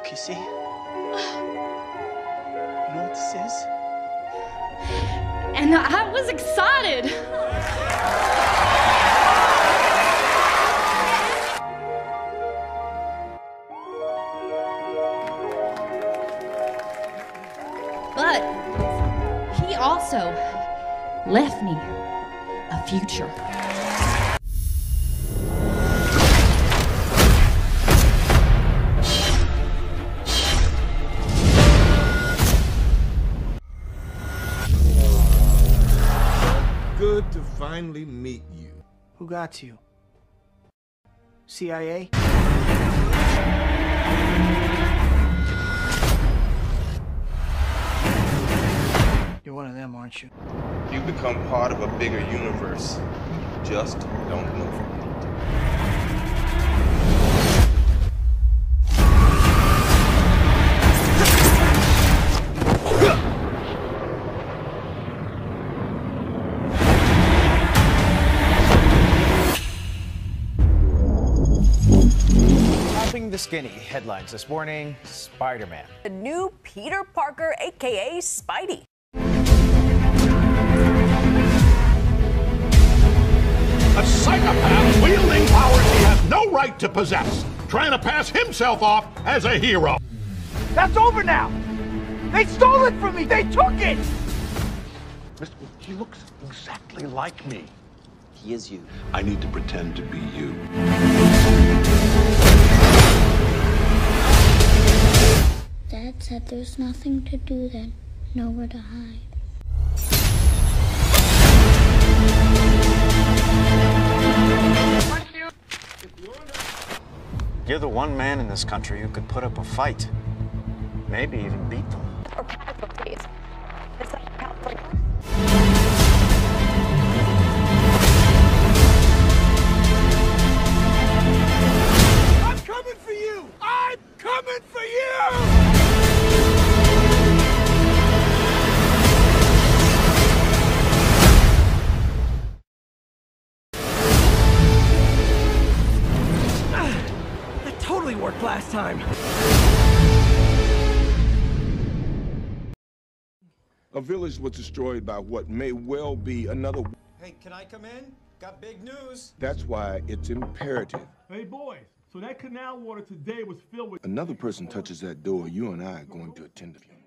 Look, you see? You know what this is? And I was excited. But he also left me a future. Good to finally meet you. Who got you? CIA? You're one of them, aren't you? You become part of a bigger universe. You just don't know it. Topping the skinny headlines this morning Spider Man. The new Peter Parker, aka Spidey. A psychopath wielding powers he has no right to possess, trying to pass himself off as a hero. That's over now! They stole it from me! They took it! Mr. He looks exactly like me. He is you. I need to pretend to be you. Said there's nothing to do then, nowhere to hide. You're the one man in this country who could put up a fight, maybe even beat them. Last time. A village was destroyed by what may well be another. Hey, can I come in? Got big news. That's why it's imperative. Hey boys, so that canal water today was filled with Another person touches that door, you and I are going to attend to you.